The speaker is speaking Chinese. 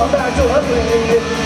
万八千次，这次。